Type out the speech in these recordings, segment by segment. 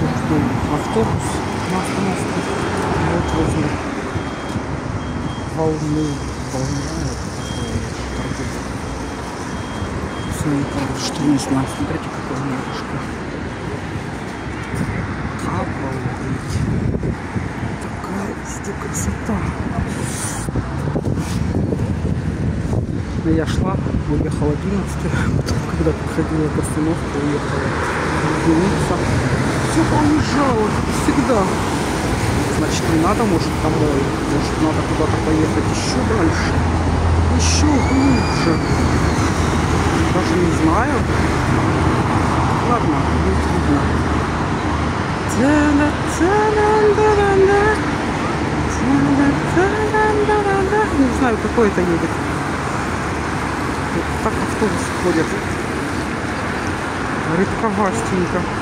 жду автобус на остановке. Вот возле волны. Волна это что не знаю. Смотрите, какое небушка. Обалдеть. Такая везде красота. Но я шла, уехала 11 потом, когда подходила к остановке, уехала единица. Все поезжало, как всегда. Значит, не надо, может, домой. Может, надо куда-то поехать еще дальше. Еще глубже. Даже не знаю. Ладно, будет видно. Не знаю, какой это едет. Так автобус ходит. Рыбковастенько.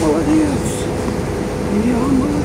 coloridos e amor.